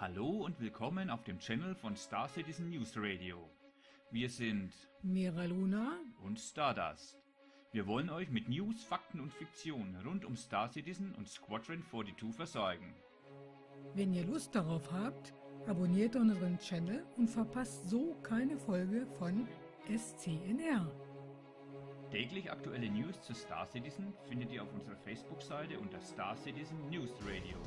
Hallo und willkommen auf dem Channel von Star Citizen News Radio. Wir sind Mira Luna und Stardust. Wir wollen euch mit News, Fakten und Fiktion rund um Star Citizen und Squadron 42 versorgen. Wenn ihr Lust darauf habt, abonniert unseren Channel und verpasst so keine Folge von SCNR. Täglich aktuelle News zu Star Citizen findet ihr auf unserer Facebook-Seite unter Star Citizen News Radio.